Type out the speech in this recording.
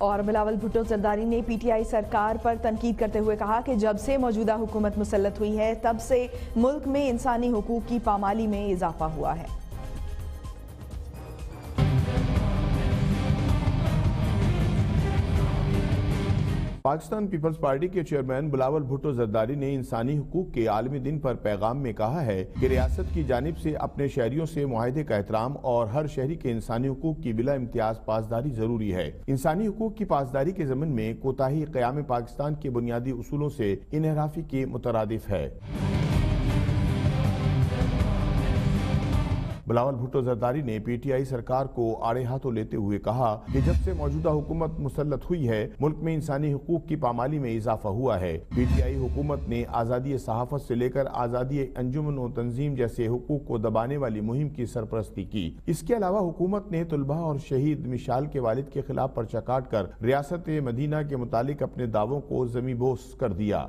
اور بلاول بھٹو زرداری نے P T I سرکار پر تنقید کرتے ہوئے کہا کہ جب سے موجودہ حکومت مسلط ہوئی ہے، تب سے ملک میں انسانی حقوق کی پامالی میں اضافہ ہوا ہے۔ پاکستان پیپلز پارٹی کے چیئرمین بلاول بھٹو زرداری نے انسانی حقوق کے عالمی دن پر پیغام میں کہا ہے کہ ریاست کی جانب سے اپنے شہریوں سے معاہدے کا احترام اور ہر شہری کے انسانی حقوق کی بلا امتیاز پاسداری ضروری ہے۔ انسانی حقوق کی پاسداری کے ضمن میں کوتاہی قیام پاکستان کے بنیادی اصولوں سے انحرافی کے مترادف ہے۔ بلاول بھٹو زرداری نے پی ٹی آئی سرکار کو آڑے ہاتھوں لیتے ہوئے کہا کہ جب سے موجودہ حکومت مسلط ہوئی ہے، ملک میں انسانی حقوق کی پامالی میں اضافہ ہوا ہے۔ پی ٹی آئی حکومت نے آزادی صحافت سے لے کر آزادی انجمن و تنظیم جیسے حقوق کو دبانے والی مہم کی سرپرستی کی۔ اس کے علاوہ حکومت نے طلبہ اور شہید مشال کے والد کے خلاف پرچہ کاٹ کر ریاست مدینہ کے متعلق اپنے دعووں کو زمین بوس کر دیا۔